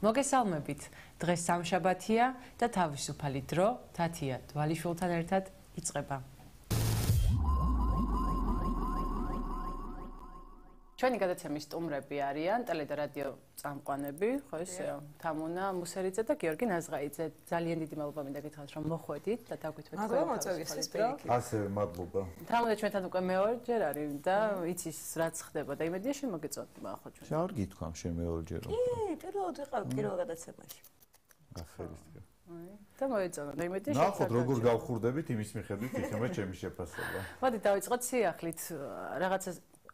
მოგესალმებით. დღეს სამშაბათია და თავისუფალი დრო თათია დვალიშვილთან ერთად იწყება. ჩვენი გადაცემის სტუმრები არიან ტელე და რადიო წამყვანები, ხო ისეო? თამუნა მუსერიძე და გიორგი ნაზღაიძე. ძალიან დიდი მადლობა მინდა გითხრათ, რომ მოხვედით და დაგვითვეთ თქვენ. მადლობა მოწვევის ეს პირიქით. ასე მადლობა. თამუნა ჩვენთან უკვე მეორეჯერ არის და იცის რაც ხდება და იმედია შენ მოგეწონება ახლა ჩვენ. შენ გითქვამ შენ მეორეჯერ. კი, პირველად ვიყავ პირველ გადაცემაში. გახერისკე. და მოეწონა და იმედია შენ. ნახოთ როგორ გავხურდებით იმის მიხედვით იქნება ჩემი შეფასება. მოდი დავიწყოთ სიახლით რაღაცა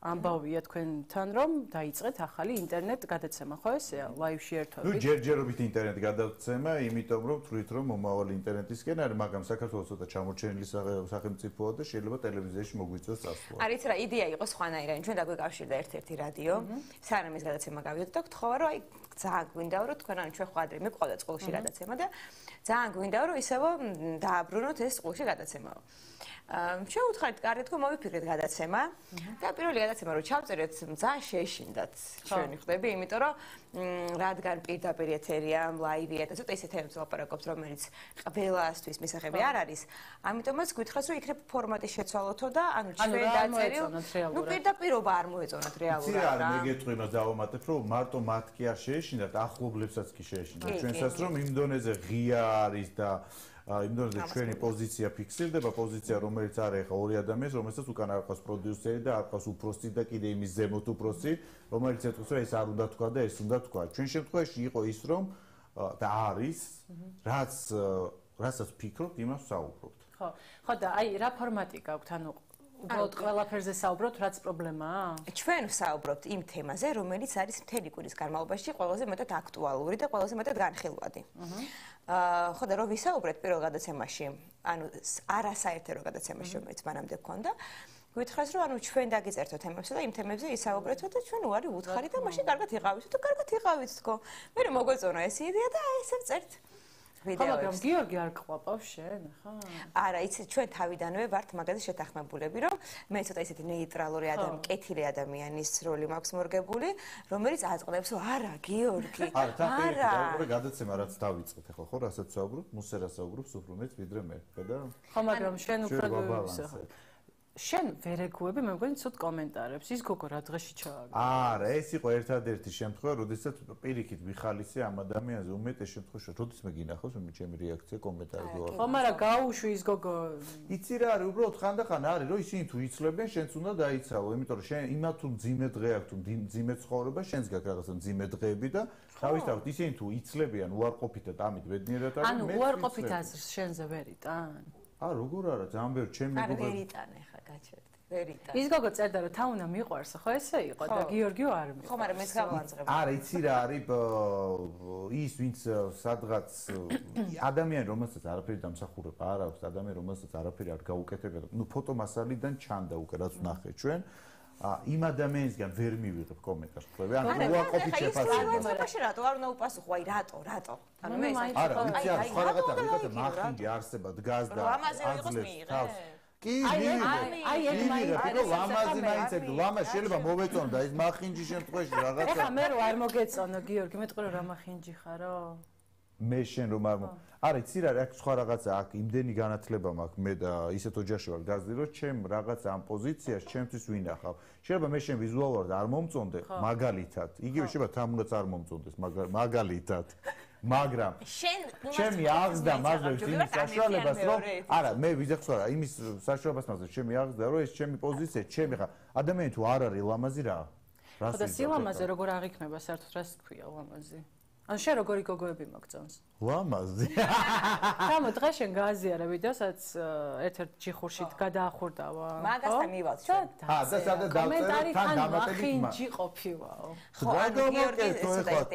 ამბავია თქვენთან რომ დაიწყეთ ახალი ინტერნეტ გადაცემა. ხო ესეა? ლაივში ერთობით ნუ ჯერჯერობით ინტერნეტ გადაცემა იმიტომ რომ თვით რომ მომავალი ინტერნეტისკენ არის მაგრამ საქართველოს ცოტა ჩამორჩენილი სახელმწიფოა და შეიძლება ტელევიზიაში მოგვიწევს წასვლა. არის რა იდეა იყო სხვანაირად ჩვენ დაგვეკავშირდა ერთ-ერთი რადიო. სანამ ეს გადაცემა გავიდოთ და გთხოვა რომ აი ძალიან გვინდა რომ თქვენ ან ჩვენ ხვადრი მე ყავდა წყულში გადაცემა და ძალიან გვინდა რომ ისევ დააბრუნოთ ეს წყულში გადაცემაო შეუთხარით კარგად რომ მოვიფიქრეთ გადაცემა. და პირველი გადაცემა რომ ჩავწერეთ ძალიან შეეშინდათ ჩვენი ხდები იმიტომ რომ რადგან პირდაპირ ეთერია ლაივია და ცოტა ისეთ თემებზე ლაპარაკობთ რომელიც ყველასთვის მისაღები არ არის. ამიტომაც გითხრას რომ იქნებ ფორმატი შეცვალოთო და ანუ ჩვენ დაწერილ ნუ პირდაპირობა არ მოეწონათ რეალურად რა რა. მე გეტყვი მას დავამატებ რომ მარტო მათ კი არ შეეშინდათ ახლობლებსაც კი შეეშინდათ. ჩვენსაც რომ იმ დონეზე ღია არის და იმდენად ჩვენი პოზიცია ფიქსირდება პოზიცია რომელიც არის ახლა ორი ადამიანის რომელსაც უკან არ ყავს პროდიუსერი და არ ყავს უფროსი და კიდე იმის ზემოთ უფროსი რომელიც ეთქოს რომ ეს არ უნდა თქვა და ეს უნდა თქვა. ჩვენ შემთხვევაში იყო ის რომ და არის რაც რასაც ფიქრობთ იმას საუბრობთ. ხო. ხო და აი რა ფორმატი გაქვთ? ანუ უბრალოდ ყველაფერზე საუბრობთ, რაც პრობლემაა? ჩვენ საუბრობთ იმ თემაზე, რომელიც არის მთელი კვირის განმავლობაში ყველაზე მეტად აქტუალური და ყველაზე მეტად განხილვადი. აა ხო და რო ვისაუბრეთ პირველ გადაცემაში, ანუ არასაერთო გადაცემაში, რომელიც მანამდე გქონდა, გითხრას რომ ანუ ჩვენ დაგიწერთ თემებზე და იმ თემებზე ისაუბრეთ და ჩვენ უარი უთხარი და მაშინ კარგად იყავით და კარგად იყავით თქო. მე მოგვეწონა ეს იდეა და აი ესე წერთ. ვიდეოებს. ხო, მაგრამ გიორგი არ ყყვაპავ შენ, ხო? არა, იცი, ჩვენ თავიდანვე ვართ მაგაზე შეთანხმებულები, რომ მე ცოტა ისეთი ნეიტრალური ადამიანი, კეთილი ადამიანის როლი მაქვს მორგებული, რომელიც აწყდებს, არა, გიორგი. არა, არა. და გადაცემა რაც დავიწყეთ, ხო, ხო, რასაც საუბრობ, მუსერას საუბრობ, უფრო მეც ვიდრე მე, ხედავ? ხო, მაგრამ შენ უფრო ისე ხო. შენ ვერ ეგუები მე მგონი ცოტ კომენტარებს. ის გოგო რა დღეში ჩააგდა არა ეს იყო ერთადერთი შემთხვევა როდესაც პირიქით მიხალისი ამ ადამიანზე უმეტეს შემთხვევაში როდის მე გინახავს მე ჩემი რეაქცია კომენტარზე ვარ ხო მაგრამ გაუშვი ის გოგო. იცი რა არის უბრალოდ ხანდახან არის რომ ისინი თუ იცლებენ შენც უნდა დაიცავო იმიტომ რომ შენ იმა თუ ძიმე დღე აქვს თუ ძიმე ცხოვრება შენს გაქვს რაღაცა ძიმე დღეები და თავისთავად ისინი თუ იცლებიან უარყოფით და ამით ბედნიერად არის მე ანუ უარყოფით აზრს შენზე ვერ იტან. ა როგორ არა ძალიან ბევრი ჩემი გოგო არ ვერ იტანე ხა გაჩერდი. ვერ იტანე. ის გოგო წერდა რომ თაუნა მიყვარს ხო ესე იყო და გიორგიო არ მიყვარს. ხო მაგრამ ეს გავაძღებ არა იცი რა არის ის ვინც სადღაც ადამიანი რომელსაც არაფერი დამსახურება არ აქვს ადამიანი რომელსაც არაფერი არ გაუკეთებია ნუ ფოტომასალიდან ჩანდა უკვე რაც ნახე ჩვენ. იმ ადამიანისგან ვერ მივიღებ კომენტარს ხვდები ანუ უაყოფით შეფასებას მაშინ რატო? არ უნდა უპასუხო აი რატო რატო? ანუ მე არა ვიცი არა სხვა რაღაცა ვიღაცა მახინჯი არსება დგას და აძლევს კი მიიღე აი ეს მაინც ლამაზი მაინც ლამაზ შეიძლება მოვეწონ და ის მახინჯი შემთხვევაში რაღაცა. ეხა მე რო არ მოგეწონო გიორგი მეტყვი რომ რა მახინჯი ხარო მე შენ რომ არ არა იცი რა აქ სხვა რაღაცა აქ იმდენი განათლება მაქვს მე და ისეთ ოჯახში ვარ გაზდი რომ ჩემ რაღაც ამ პოზიციას ჩემთვის ვინახავ შეიძლება მე შენ ვიზუალურად არ მომწონდე მაგალითად. იგივე შეიძლება თამუნაც არ მომწონდეს მაგალითად მაგრამ შენ ჩემი აღზრდა მაძლევს იმის საშუალებას რომ არა მე ვიზახს რა იმის საშუალებას მაძლევს ჩემი აღზრდა რომ ეს ჩემი პოზიცია ჩემი ხა ადამიანი თუ არ არის ლამაზი რა? რას და სილამაზე როგორ აღიქნება საერთოდ რას თქვია ლამაზი ან შენ როგორი გოგოები მოგწონს? ლამაზი. გამო დღეს შენ გააზიარა ვიდეოსაც ერთ-ერთ ჯიხურში გადაახურდავა. მაგასთან მივალ ჩვენ. ა და სადა დავწერე თან დამატებით მა. ჯი ყოფილაო. ხო, გიორგი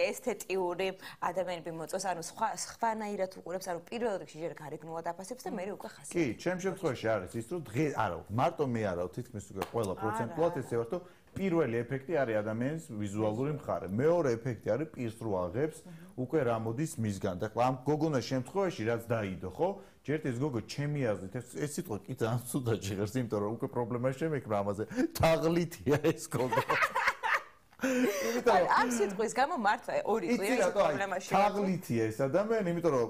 ესთეტიური ადამიანები მოწონს, ანუ სხვა სხვანაირად უყურებს, ანუ პირველ რიგში ჯერ გარეგნულად აფასებს და მე უკვე ხასიათი. კი, ჩემ შემთხვევაში არის ის, რომ დღე არა, მარტო მე არა, თითქმის უკვე ყველა პროცენტულად ესე ვარ, რომ პირველი ეფექტი არის ადამიანის ვიზუალური მხარე. მეორე ეფექტი არის პირს რო აღებს, უკვე რა მოდის მისგან. და ამ გოგონას შემთხვევაში რაც დაიდო, ხო? ჯერთ ეს გოგო ჩემი აზრით ეს სიტყვა კი ძალიან ცუდად ჟღერს, იმიტომ რომ უკვე პრობლემა შემეკრა ამაზე. თაღლითია ეს გოგო. იმიტომ ამ სიტყვის გამო მართლა ორი წელი ეს პრობლემა შეიძლება. თაღლითია ეს ადამიანი, იმიტომ რომ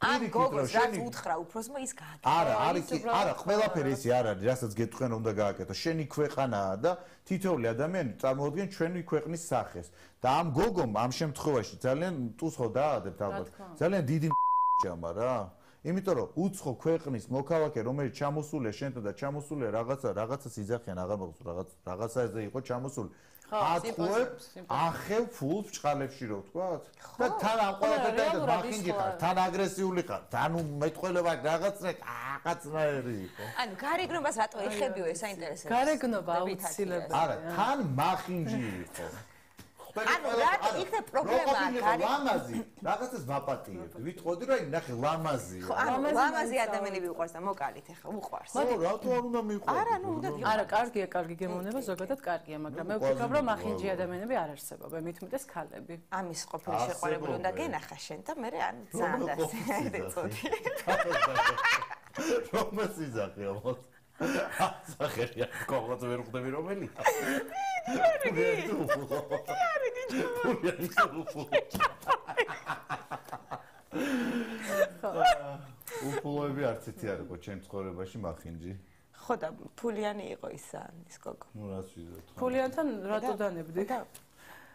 ამ გოგოს რაც უთხრა უფროსმა ის გააკეთა. არა, არის არა, ყველაფერი ისი არ არის, რასაც გეტყვენ უნდა გააკეთო. შენი ქვეყანაა და თითოეული ადამიანი წარმოადგენს ჩვენი ქვეყნის სახეს. და ამ გოგომ ამ შემთხვევაში ძალიან ტუსხო დაადებ ალბათ. ძალიან დიდი ჯამა რა. იმიტომ რომ უცხო ქვეყნის მოქალაქე რომელიც ჩამოსულია შენთან და ჩამოსულია რაღაცა რაღაცას იძახიან აღარ მოგს რაღაც რაღაცაზე იყო ჩამოსული ატყუებ ახევ ფულს ბჭყალებში რო ვთქვათ და თან ამ ყველაფერთან და მახინჯი ხარ თან აგრესიული ხარ თან მეტყველება რაღაცნაირ აღაცნაირი იყო. ანუ გარეგნობას რატო ეხებიო ეს საინტერესოა? გარეგნობა აუცილებელი არა თან მახინჯი იყო ანუ რა იქნება პრობლემა გარი ლამაზი რაღაცას ვაპატიებ ვიტყოდი რომ ნახე ლამაზია. ლამაზი ადამიანები უყვარს და მოკალით ახლა უყვარს. ხო რატო არ უნდა მიყვარს არა ნუ უნდა არა კარგია კარგი გემოვნება ზოგადად კარგია მაგრამ მე ვფიქრობ რომ ახინჯი ადამიანები არ არსებობენ მით უმეტეს ქალები. ამის ყოფილი შეყვარებული უნდა გენახა შენ და მე ან ძალიან დასწრები რომას იზახი ამოთ ახერია კოგოც ვერ ხვდები რომელია უფულოები არც ერთი არ იყო ჩემ ცხოვრებაში მახინჯი. ხო და ფულიანი იყო ისა ის გოგო. ნუ რას ვიზოთ. ფულიანთან რატო დანებდი?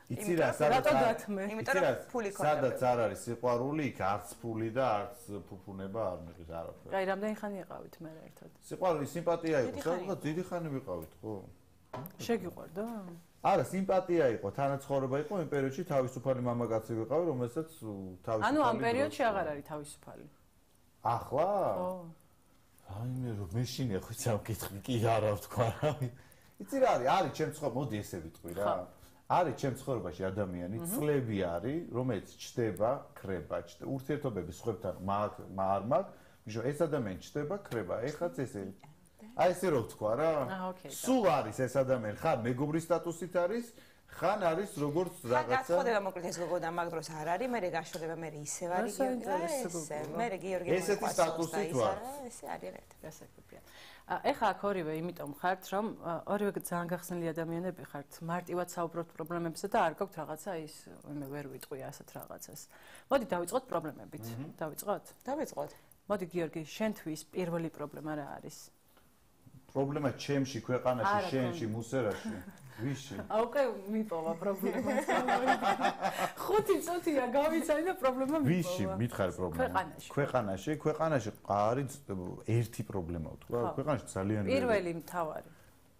იცი რა, რატო დათმე? იმიტომ რომ ფული ქონდა. სადაც არ არის სიყვარული, იქ არც ფული და არც ფუფუნება არ მიყვის არაფერი. კაი, რამდენი ხანი იყავით მე ერთად? სიყვარული, სიმპათია იყო, სადღაც დიდი ხანი ვიყავით, ხო? შეგიყვარდა? არა, სიმპათია იყო, თანაცხოვრება იყო იმ პერიოდში თავისუფალი მამაკაცი ვიყავი, რომელსაც თავისუფალი ანუ ამ პერიოდში აღარ არის თავისუფალი. ახლა? ხო. აი მე რო მეშინე ხო იცი ამ კითხი კი არა ვთქვა რა. იცი რა არის? არის ჩემ ცხოვრ მოდი ესე ვიტყვი რა. არის ჩემ ცხოვრებაში ადამიანი, წლები არის, რომელიც ჩდება, ხრება, ურთიერთობები სხვებთან მაგ არ მაგ, მიშო ეს ადამიანი ჩდება, ხრება, ეხაც ესე აი ესე რო ვთქვა რა. აა ოკეი. სულ არის ეს ადამიანი, ხა მეგობრის სტატუსით არის, ხან არის როგორც რაღაცა. გასწორდება მოკლედ ეს გოგო და მაგ დროს არ არის, მე რეგაშორება მე ისე ვარ ისე. მე გიორგი ესეთი სტატუსით ვარ. ესე არის რა. გასაგებია. ეხა აქ ორივე იმიტომ ხართ, რომ ორივე ძალიან გახსნილი ადამიანები ხართ, მარტივად საუბრობთ პრობლემებზე და არ გაქვთ რაღაცა ის, მე ვერ ვიტყვი ასეთ რაღაცას. მოდი დავიწყოთ პრობლემებით. დავიწყოთ? დავიწყოთ. მოდი გიორგი, შენთვის პირველი პრობლემა რა არის? პრობლემა ჩემში, ქვეყანაში, შენში, მუსერაში. ვიში? აუ, უკვე მიპოვა პრობლემა. ხუთი წუთია გავიცანი და პრობლემა მიპოვა. ვიში, მითხარი პრობლემა. ქვეყანაში. ქვეყანაში, ქვეყანაში არის ერთი პრობლემა ვთქვა. ქვეყანაში ძალიან პირველი მთავარი.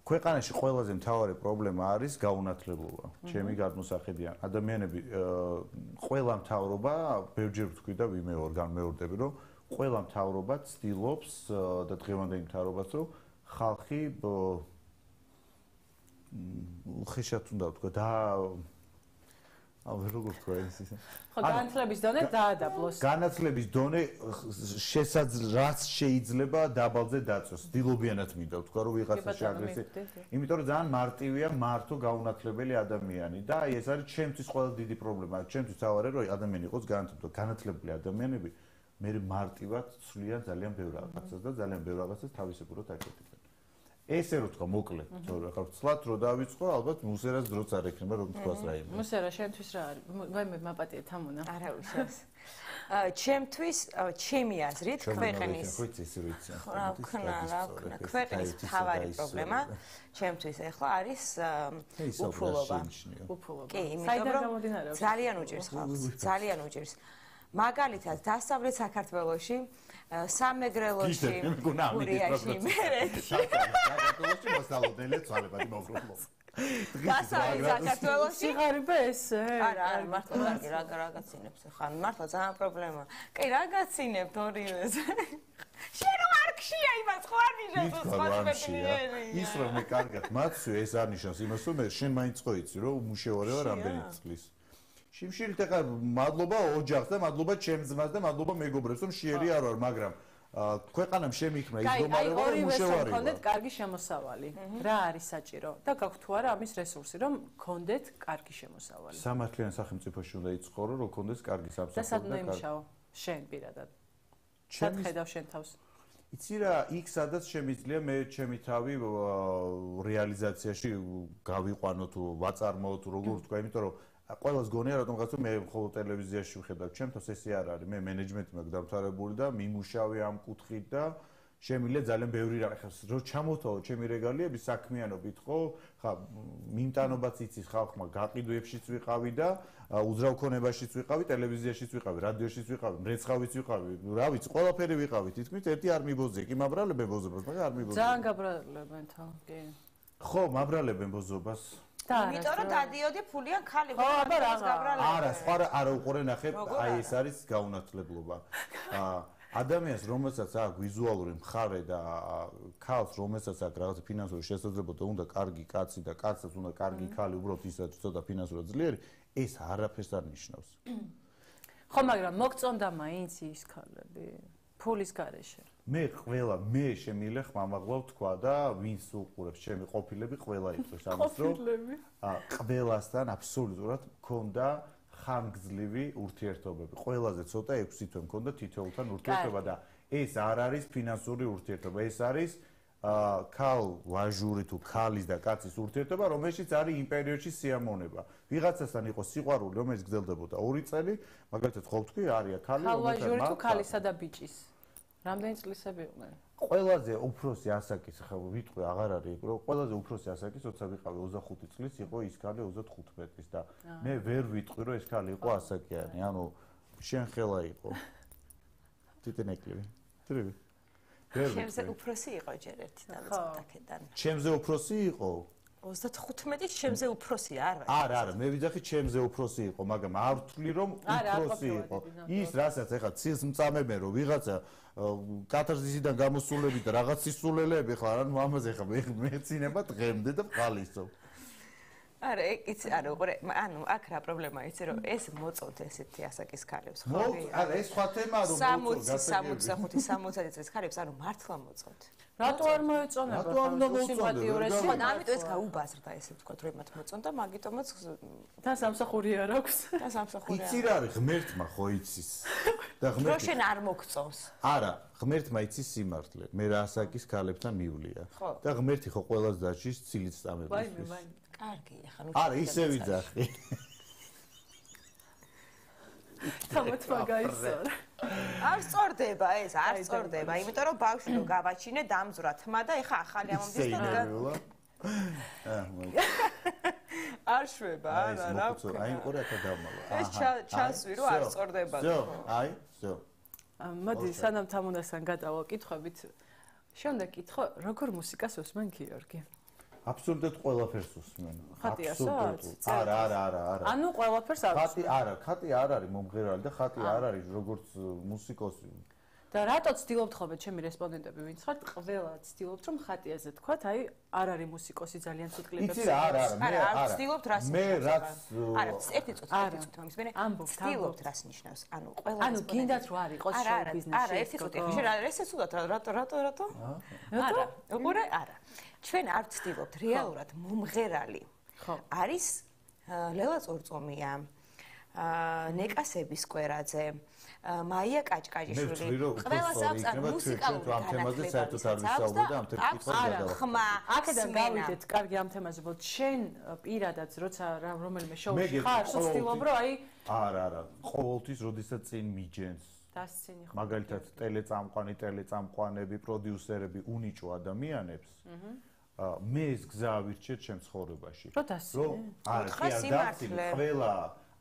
ქვეყანაში ყველაზე მთავარი პრობლემა არის გაუნათლებლობა. ჩემი გადმოსახედიდან ადამიანები ყველა მთავრობა, ბევრჯერ ვთქვი და ვიმეორ განმეორდები, რომ ყველა მთავრობა ცდილობს და დღევანდელი მთავრობაც რომ ხალხი ხეშად უნდა ვთქვა და აუ როგორ ვთქვა ეს ისე. ხო განათლების დონე დაადაბლოს. განათლების დონე შესაძლოა შეიძლება დაბალზე დაწოს დილობიანად მინდა ვთქვა რომ ვიღაცა შეაგრესი იმიტომ რომ ძალიან მარტივია მართო გაუნათლებელი ადამიანი და აი ეს არის ჩემთვის ყველაზე დიდი პრობლემა. ჩემთვის თავარი რომ ადამიანი იყოს განათლებული განათლებული ადამიანები. მე მარტივად ცვლიან ძალიან ბევრ რაღაცას და ძალიან ბევრ რაღაცას თავისებურად აკეთებენ ესე რო თქვა მოკლედ, თორე ხარ ცლად რო დავიწყო, ალბათ მუსერას დროც არ ექნება რომ თქვას რა იმას. მუსერა შენთვის რა არის? ვაი მე მაპატიე თამუნა. არა უშავს. აა ჩემთვის, ჩემი აზრით, ქვეყნის ხო იცი ისე რო იცი. რა ვქნა, რა ვქნა. ქვეყნის თავარი პრობლემა ჩემთვის ახლა არის უფულობა. უფულობა. კი, იმიტომ რომ ძალიან უჭირს ხალხს, ძალიან უჭირს. მაგალითად, დასავლეთ საქართველოში სამეგრელოში გურიაში მე საქართველოში მოსალოდნელი ცვალებადი მოგროვო დასავლეთ საქართველოში ღარიბა ესე არა არა მართლა რა რაღაცინებს ხან მართლა ძალიან პრობლემა. კი რაღაცინებთ ორივეს? შენ რო არ ქშია იმას ხო არ ნიშნავს სხვა ის რომ მე კარგად მაცვე ეს არ ნიშნავს იმას რომ შენ მაინც ხო იცი რომ მუშევარეა რამდენი წლის შიმშილით ახლა მადლობა ოჯახს და მადლობა ჩემს ძმას და მადლობა მეგობრებს რომ შეერი არ ვარ მაგრამ ქვეყანამ შემიქმნა ის რომარება რომ მუშევარი ვარ. კონდეთ კარგი შემოსავალი. რა არის საჭირო? და გაქვთ თუ არა ამის რესურსი რომ კონდეთ კარგი შემოსავალი. სამართლიან სახელმწიფოში უნდა იცხოვრო რომ კონდეს კარგი სამსახური და უნდა იმშაო? შენ პირადად. ჩემს ხედავ შენ თავს. იცი რა, იქ სადაც შემიძლია მე ჩემი თავი რეალიზაციაში გავიყვანო თუ ვაწარმოო თუ როგორ ვთქვა, იმიტომ რომ ყველას გონია რატომღაც მე ხოლმე ტელევიზიაში ვხედავ, ჩემთვის ესე არ არის. მე მენეჯმენტი მაქვს დამთავრებული და მიმუშავე ამ კუთხით და შემიძლია ძალიან ბევრი რა ხა რო ჩამოთვალო ჩემი რეგალიები საქმიანობით ხო ხა მიმტანობაც იცის ხალხმა გაყიდვებშიც ვიყავი და უძრავქონებაშიც ვიყავი ტელევიზიაშიც ვიყავი რადიოშიც ვიყავი მრეცხავიც ვიყავი რა ვიცი ყველაფერი ვიყავი. თითქმის ერთი არ მიბოძე კი მაბრალებენ ბოზობას მაგრამ არ მიბოძე ძალიან გაბრალებენ თან კი. ხო მაბრალებენ ბოზობას იმიტომ რომ დადიოდი ფულიან ხალი ხო აბა რა არა სხვა არა უყურე ნახე აი ეს არის გაუნათლებლობა. აა ადამიანს რომელსაც აქვს ვიზუალური მხარე და ქალს რომელსაც აქვს რაღაც ფინანსური შესაძლებლობა და უნდა კარგი კაცი და კაცსაც უნდა კარგი ქალი უბრალოდ ისაც ცოტა ფინანსურად ძლიერი ეს არაფერს არ ნიშნავს. ხო მაგრამ მოგწონდა მაინც ის ქალები ფულის garaშე მე ყველა მე შემილე ხმამაღლა თქვა და ვინც უყურებს ჩემი ყოფილები ყველა იწოს ამას რომ ყველასთან აბსოლუტურად მქონდა ხანგრძლივი ურთიერთობები. ყველაზე ცოტა 6 თვე მქონდა თითოეულთან ურთიერთობა და ეს არ არის ფინანსური ურთიერთობა, ეს არის აა ქალ ვაჟური თუ ქალის და კაცის ურთიერთობა, რომელშიც არის იმ პერიოდში სიამოვნება. ვიღაცასთან იყო სიყვარული, რომელიც გრძელდებოდა 2 წელი, მაგალითად ხო ვთქვი, არია ქალი, რომელსაც ქალ ვაჟური თუ ქალისა და ბიჭის. რამდენი წლისები იყვნენ? ყველაზე უფროსი ასაკის ხო ვიტყვი აღარ არის რომ ყველაზე უფროსი ასაკის როცა ვიყავი 25 წლის იყო ის ქალი 35 წლის და მე ვერ ვიტყვი რომ ეს ქალი იყო ასაკიანი ანუ შენ ხელა იყო. თითნეკლივი თრივი. ჩემზე უფროსი იყო ჯერ ერთი დამწოდაკედან ჩემზე უფროსი იყო? 35 ჩემზე უფროსი არ ვარ. არა, არა, მე ვიძახი ჩემზე უფროსი იყო, მაგრამ არ ვთვლი რომ უფროსი იყო. ის რასაც ეხა ცილს მწამებენ რომ ვიღაცა კათარზისიდან გამოსულები და რაღაც სისულელეები ხლა რა ნუ ამაზე ხა მე მეცინება დღემდე და ყალისო. არა, იცი, არა, უყურე, ანუ აქ რა პრობლემაა, იცი რომ ეს მოწონთ ესეთი ასაკის ქალებს, ხო? არა, ეს სხვა თემაა რომ მოწონთ. 60, 65, 70 წლის ქალებს, ანუ მართლა მოწონთ. რატო არ მოეწონება? რატო არ უნდა მოწონდეს? ხო, ამიტომ ეს გაუბაზრდა ესე ვთქვა, რომ მათ მოწონდა, მაგიტომაც და სამსახური არ აქვს. და სამსახური. იცი რა არის ღმერთმა ხო იცის? და ღმერთი რო შენ არ მოგწონს. არა, ღმერთმა იცის სიმართლე. მე რა ასაკის ქალებთან მივლია. და ღმერთი ხო ყველას დაჭის ცილიც წამებისთვის. ვაიმე, ვაიმე. კარგი, ახლა ნუ არა, ისე ვიძახი. თამათ მაგაისორ. არ სწორდება ეს, არ სწორდება, იმიტომ რომ ბავშვი რო გავაჩინე დამზრა თმა და ეხა ახალი ამომდის და არ შვება, არა, რა ვქნა. აი, ყურე ახლა დავმალა. ეს ჩასვი რო არ სწორდება. ზო, აი, ზო. მოდი, სანამ თამუნასთან გადავა კითხვებით. შემდეგ კითხო, როგორ მუსიკას უსმენ გიორგი? აბსოლუტურად ყველაფერს უსმენ. აბსოლუტურად. არა, არა, არა, არა. ანუ ყველაფერს არ უსმენ. ხატი არა, ხატი არ არის მომღერალი და ხატი არ არის როგორც მუსიკოსი. და რატო ცდილობთ ხოლმე ჩემი რესპონდენტები? ვინც ხართ ყველა ცდილობთ რომ ხატიაზე თქვათ აი არ არის მუსიკოსი ძალიან ცუდ კლიპებს იცი არა არა მე არა ცდილობთ რას მე რაც არა ერთი წუთი ერთი წუთი მომის მე ცდილობთ რას ნიშნავს? ანუ ყველა ანუ გინდათ რომ არ იყოს შოუ ბიზნესი არა ერთი წუთი შენ არა ესე ცუდად რატო რატო რატო? არა უყურე არა. ჩვენ არ ვცდილობთ რეალურად მომღერალი ხო. არის ლელა წორწომია ნეკასების კვერაძე მაია კაჭკაჭიშვილი ყველას აქვს ამ მუსიკალური ამ თემაზე საერთოდ არ ვისაუბრე და ამ თემას არა ხმა აქედან გავიდეთ კარგი ამ თემაზე ბოლ შენ პირადად როცა რომელიმე შოუში ხარ ვცდილობ რომ აი არა არა ყოველთვის როდესაც წინ მიჯენს. დასცინი ხო მაგალითად ტელეწამყვანი ტელეწამყვანები პროდიუსერები უნიჭო ადამიანებს აჰა. მე ეს გზა ვირჩეთ ჩემ ცხოვრებაში. რო დასწინე? არა, კი არ დასწინე. ყველა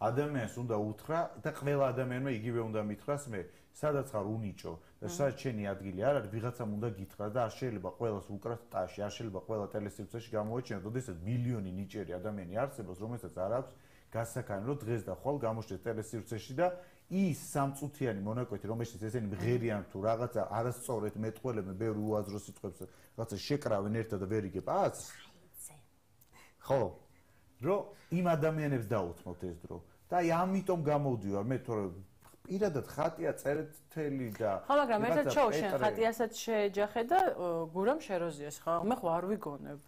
ადამიანს უნდა უთხრა და ყველა ადამიანმა იგივე უნდა მითხრას მე, სადაც ხარ უნიჭო და სადაც შენი ადგილი არ არის, ვიღაცამ უნდა გითხრა და არ შეიძლება ყველას უკრათ ტაში, არ შეიძლება ყველა ტელესივრცეში გამოიჩინოს, ოდესაც მილიონი ნიჭიერი ადამიანი არსებობს, რომელსაც არ აქვს გასაქანი, რომ დღეს და ხვალ გამოჩნდეს ტელესივრცეში და ის სამწუთიანი მონაკვეთი, რომელშიც ესენი მღერიან თუ რაღაცა არასწორად მეტყველებენ ბევრი უაზრო სიტყვებს, რაღაცა შეკრავენ ერთად და ვერ იგებ ას. ხო. რო იმ ადამიანებს დაუთმოთ ეს დრო. და აი ამიტომ გამოდივარ მე თორე პირადად ხატია წერეთელი და ხო მაგრამ ერთად შოუ შენ ხატიასაც შეეჯახე და გურამ შეროზიას ხო მე ხო არ ვიგონებ.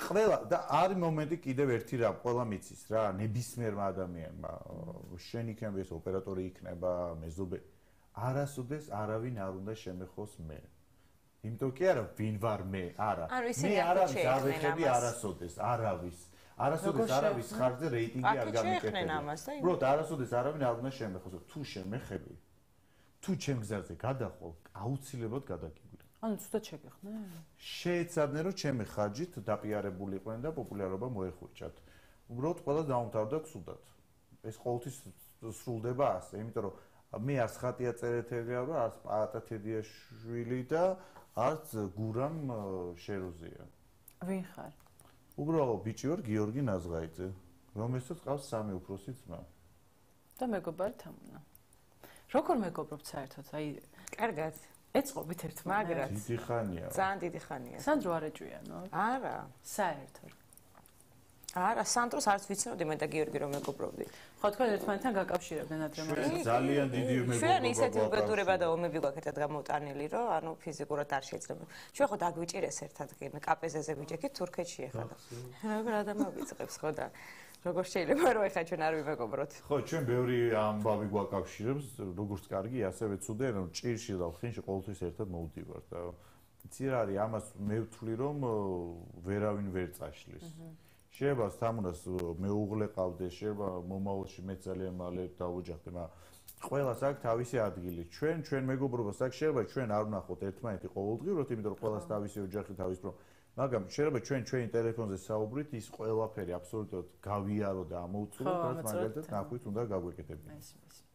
ყველა და არის მომენტი კიდევ ერთი რა ყველა მიცის რა ნებისმიერმა ადამიანმა შენ იქნება ეს ოპერატორი იქნება მეზობე. არასოდეს არავინ არ უნდა შემეხოს მე. იმიტომ კი არა ვინ ვარ მე არა. მე არ არავის არ ვეხები არასოდეს არავის არასოდეს არავის ხარჯზე რეიტინგი არ იმ- უბრალოდ არასოდეს არავინ არ უნდა შემეხოს თუ შემეხები თუ ჩემ გზაზე გადახვალ აუცილებლად გადაგიგვირე ანუ ცუდად შეგეხნე? შეეცადნენ რომ ჩემი ხარჯით დაპიარებული იყვნენ და პოპულარობა მოეხურჭათ უბრალოდ ყველა დაუმთავრდა ქსუდად ეს ყოველთვის სრულდება ასე იმიტომ რომ მე არც ხატია წერეთელია და არც პაატა თედიაშვილი და არც გურამ შეროზია. ვინ ხარ? უბრალოდ ბიჭი ვარ გიორგი ნაზღაიძე რომელსაც ყავს სამი უფროსი ძმა და მეგობარი თამუნა. როგორ მეგობრობთ საერთოდ? აი, კარგად. ეწყობით ერთმანეთს. მაგრად. დიდი ხანია ძალიან დიდი ხანია. სანდრო არ ეჭვიანო? არა. საერთოდ. არა, სანდროს არც ვიცნობდი მე და გიორგი რომ მეგობრობდი. ხო, თქვენ ერთმანეთთან გაკავშირებდნენ ადრე ძალიან დიდი მეგობრობა ჩვენ ისეთი უბედურება და ომები გვაქვს ერთად გამოტანილი, რომ ანუ ფიზიკურად არ შეიძლება. ჩვენ ხო დაგვიჭირეს ერთად კი კაპეზეზე ვიჯექით თურქეთში ახლა. როგორ ადამიანებიც ხო და როგორ შეიძლება რომ ახლა ჩვენ არ ვიმეგობროთ. ხო, ჩვენ ბევრი ამბავი გვაკავშირებს, როგორც კარგი, ასევე ცუდი, რომ ჭირში და ხინში ყოველთვის ერთად მოვდივართ და იცი რა არის, ამას მე ვთვლი რომ ვერავინ ვერ წაშლის. შეიძლება სამუნას მეუღლე ყავდეს, შეიძლება მომავალში მე ძალიან მალე დავოჯახდე, მაგრამ ყველას აქვს თავისი ადგილი. ჩვენ ჩვენ მეგობრობას აქვს, შეიძლება ჩვენ არ ვნახოთ ერთმანეთი ყოველდღიურად, იმიტომ რომ ყველას თავისი ოჯახი, თავის პრობლემა მაგრამ შეიძლება ჩვენ ჩვენი ტელეფონზე საუბრით ის ყველაფერი აბსოლუტურად გავიარო და ამოუწურო, ხო, რაც მაგალითად ნახვით უნდა გაგვეკეთებინა. ეს ის.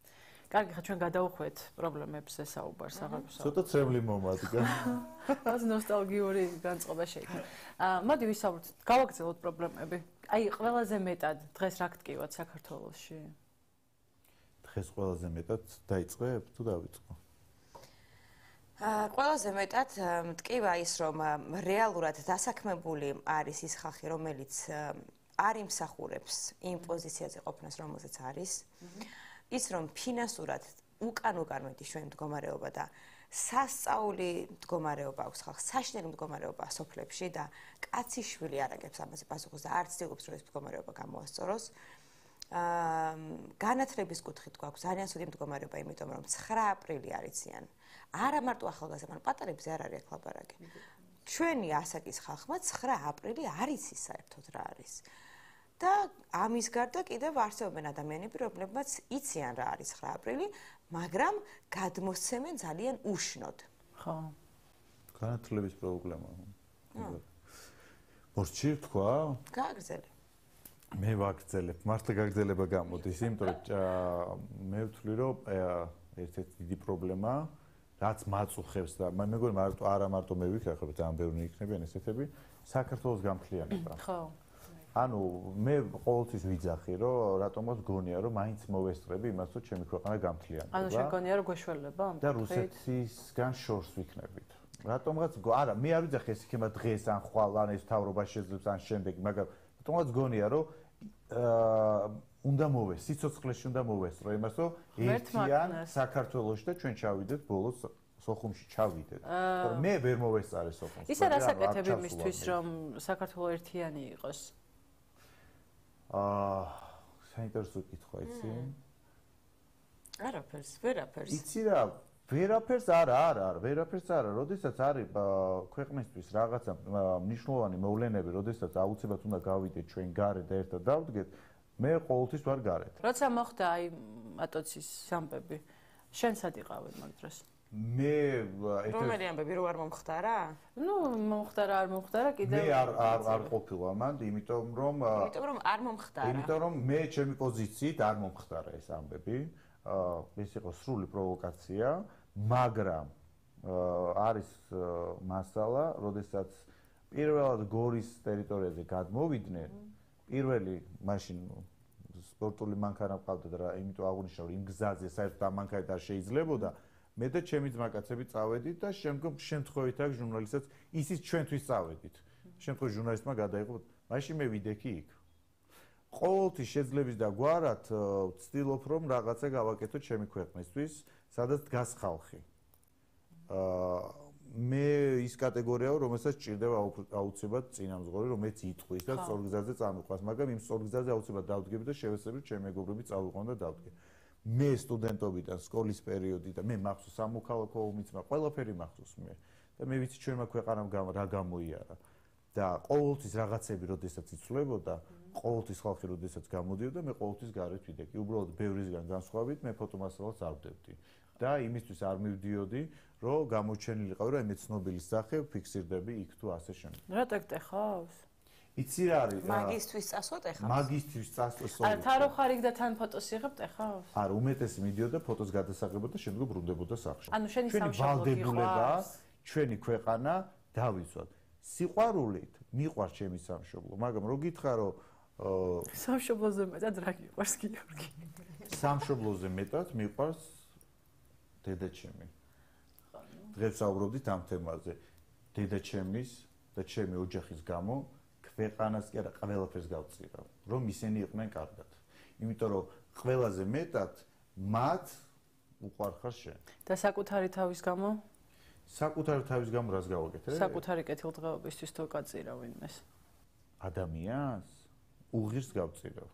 კარგი, ხა ჩვენ გადავუხვეთ პრობლემებზე საუბარს, აღარ ვსაუბრობთ. ცოტა წემლი მომადგა. ეს ნოსტალგიური განწყობა შეიქმნა. აა, მოდი ვისაუბროთ, გავაგრძელოთ პრობლემები. აი, ყველაზე მეტად დღეს რა გტკივათ საქართველოში? დღეს ყველაზე მეტად დაიწყებ თუ დავიწყო? აა ყველაზე მეტად ა, მტკივა ის რომ ა, რეალურად დასაქმებული არის ის ხალხი რომელიც ა, არ იმსახურებს იმ პოზიციაზე ყოფნას რომელზეც არის ის რომ ფინანსურად უკან უკან მეტი ჩვენ მდგომარეობა და სასწაული მდგომარეობა აქვს ხალხს საშინელი მდგომარეობა სოფლებში და კაციშვილი არაგებს ამაზე პასუხს და არც ცდილობს რომ ეს მდგომარეობა გამოასწოროს აა განათლების კუთხით გვაქვს ძალიან ცუდი მდგომარეობა, იმიტომ რომ 9 აპრილი არიციან. არა მარტო ახალგაზრდა, მაგრამ პატარებზე არ არის ახალბარაკი. ჩვენი ასაკის ხალხმა 9 აპრილი არ იცის საერთოდ რა არის. და ამის გარდა კიდევ არსებობენ ადამიანები, რომლებმაც იციან რა არის 9 აპრილი, მაგრამ გადმოსცემენ ძალიან უშნოდ. ხო. განათლების პრობლემა. მორჩი თქვა? გააგრძელე. მე ვაგრძელებ, მართლა გაგრძელება გამოდის, იმიტომ რომ მე ვთვლი რომ ერთ-ერთი დიდი პრობლემა რაც მაწუხებს და მე მეგონი მარტო არა მარტო მე ვიქნა ხო ძალიან ბევრი იქნებიან ესეთები საქართველოს გამთლიანება. ხო. ანუ მე ყოველთვის ვიძახი რომ რატომაც გონია რომ მაინც მოვესწრები იმას რომ ჩემი ქვეყანა გამთლიანდება. ანუ შეგონია რომ გვეშველება ამ და რუსეთისგან შორს ვიქნებით. რატომღაც არა, მე არ ვიძახი ეს იქნება დღეს ან ხვალ ან ეს თავრობა შეძლებს ან შემდეგ, მაგრამ რატომღაც გონია რომ აა უნდა მოვეს, სიცოცხლეში უნდა მოვესწრო იმას, რომ ერთიან საქართველოში და ჩვენ ჩავიდეთ ბოლოს სოხუმში ჩავიდეთ. მაგრამ მე ვერ მოვესწარე სოხუმში. ისა რა მაგრამ არ საკეთებ ჩავსულამდე. იმისთვის რომ საქართველოს ერთიანი იყოს? აა საინტერესო კითხვა იცი? არაფერს, ვერაფერს. იცი რა, ვერაფერს არა, არა, არა, ვერაფერს არა. როდესაც არის ქვეყნისთვის რაღაცა მნიშვნელოვანი მოვლენები, როდესაც აუცილებლად უნდა გავიდეთ ჩვენ გარეთ და ერთად დავდგეთ, მე ყოველთვის ვარ გარეთ. როცა მოხდა აი ატოცის სამბები, შენ სად იყავი მაგ დროს? აა, ერთ რომელი ამბები რო არ მომხდარა? ну მომხდარა არ მომხდარა კიდევ მე არ არ არ ყოფილ ამან, იმიტომ რომ იმიტომ რომ არ მომხდარა. იმიტომ რომ მე ჩემი პოზიციით არ მომხდარა ეს ამბები. აა ეს იყო სრული პროვოკაცია, მაგრამ აა არის მასალა, როდესაც პირველად გორის ტერიტორიაზე გადმოვიდნენ, პირველი მაშინ სპორტული მანქანა ყავდა და იმიტომ აღნიშნა რომ იმ გზაზე საერთოდ ამ მანქანით არ შეიძლებოდა. მე და ჩემი ძმაკაცები წავედით და შემდგომ შემთხვევით აქ ჟურნალისტებს ისიც ჩვენთვის წავედით. შემთხვევით ჟურნალისტმა გადაიღო, მაშინ მე ვიდექი იქ. ყოველთვის შეძლებს და გვარად ვცდილობ რომ რაღაცა გავაკეთო ჩემი ქვეყნისთვის, სადაც დგას ხალხი. აა მე ის კატეგორია ვარ, რომელსაც ჭირდება აუ- აუცილებლად წინამძღოლი, რომელიც იტყვის და სწორ გზაზე წამიყვანს, მაგრამ იმ სწორ გზაზე აუცილებლად დავდგები და შევეცდები ჩემი მეგობრები წავიყვან და დავდგე. მე სტუდენტობიდან სკოლის პერიოდი და მე მახსოვს სამოქალაქო ომიც მაგ ყველაფერი მახსოვს მე. და მე ვიცი ჩვენმა ქვეყანამ რა გამოიარა. და ყოველთვის რაღაცები როდესაც იცვლებოდა ყოველთვის ხალხი როდესაც გამოდიოდა მე ყოველთვის გარეთ ვიდექი. უბრალოდ ბევრისგან განსხვავებით მე ფოტომასალას არ ვდებდი და იმისთვის არ მივდიოდი რომ გამოჩენილიყავი რომ მე ცნობილის სახე ფიქსირდები იქ თუ ასე შემდეგ. რა ტექტე ხავს იცი რა არის? მაგისტვის წასვოთ ეხლა მაგისტვის წასვოთ არა თარო ხარიგ და თან ფოტოს იღებთ ეხლა არა უმეტესი მიდიოდა ფოტოს გადასაღებად და შემდეგ ბრუნდებოდა სახლში ანუ შენი სამშობლო ჩვენი ქვეყანა დავიცვათ. სიყვარულით მიყვარ ჩემი სამშობლო მაგრამ რო გითხრა რომ სამშობლოზე მეტად რა გიყვარს გიორგი? სამშობლოზე მეტად მიყვარს დედაჩემი დღეს საუბრობდით ამ თემაზე. დედაჩემის და ჩემი ოჯახის გამო ქვეყანას კი არა ყველაფერს გავწირავ რომ ისინი იყვნენ კარგად. იმიტომ რომ ყველაზე მეტად მათ უყარხარ შენ. და საკუთარი თავის გამო? საკუთარი თავის გამო რას გავაკეთე? საკუთარი კეთილდღეობისთვის თუ გაწირავ ინმეს ადამიანს უღირს გავწირავ.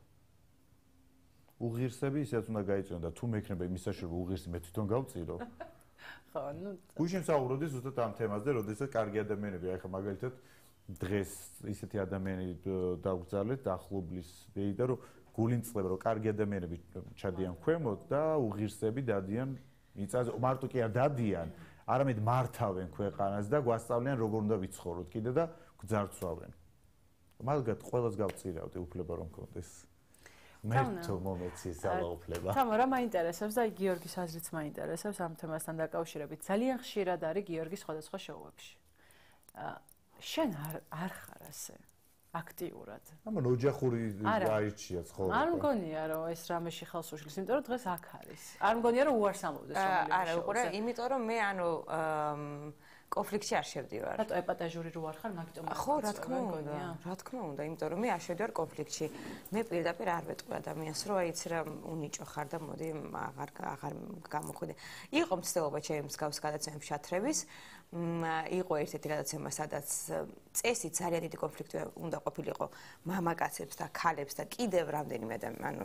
უღირსები ისეც უნდა გაიწიონ და თუ მექნება იმის საშუალება უღირსი მე თვითონ გავწირო ხო ნუ გუშინ საუბრობდი ზუსტად ამ თემაზე როდესაც კარგი ადამიანები აი ხა მაგალითად დღეს ისეთი ადამიანები დაგძალეთ ახლობლის ვეიდა რომ გულინწლებ რომ კარგი ადამიანები ჩადიან ქვემოთ და უღირსები დადიან მიწაზე მარტო კი არ დადიან არამედ მართავენ ქვეყანას და გვასწავლიან როგორ უნდა ვიცხოვროთ კიდე და გძარცვავენ. მაგათ ყოველს გავწირავდი უფლება რომ კონდეს მე თუ მომეცი ზალაუფლება თამა რა მაინტერესებს და გიორგის აზრიც მაინტერესებს ამ თემასთან დაკავშირებით. ძალიან ხშირად არის გიორგის სხვადასხვა შოუებში შენ არ არ ხარ ასე აქტიურად. ამან ოჯახური გაიჩია ცხოვრება. არ მგონია რომ ეს რამეში ხელს უშლის, იმიტომ რომ დღეს აქ არის. არ მგონია რომ უარს ამბობდეს რომელიც. არა, უყურე, იმიტომ რომ მე ანუ კონფლიქტში არ შევდივარ. რატო ეპატაჟური რო არ ხარ, მაგიტომ ხო, რა თქმა უნდა, რა თქმა უნდა, იმიტომ რომ მე არ შევდივარ კონფლიქტში. მე პირდაპირ არ ვეტყვი ადამიანს, რომ აიც რა უნიჭო ხარ და მოდი აღარ აღარ გამოხვიდე. იყო მცდელობა ჩემს მსგავს გადაცემებში შათრების, იყო ერთ-ერთი გადაცემა, სადაც წესი ძალიან დიდი კონფლიქტი უნდა ყოფილიყო მამაკაცებს და ქალებს და კიდევ რამდენიმე ადამიან, ანუ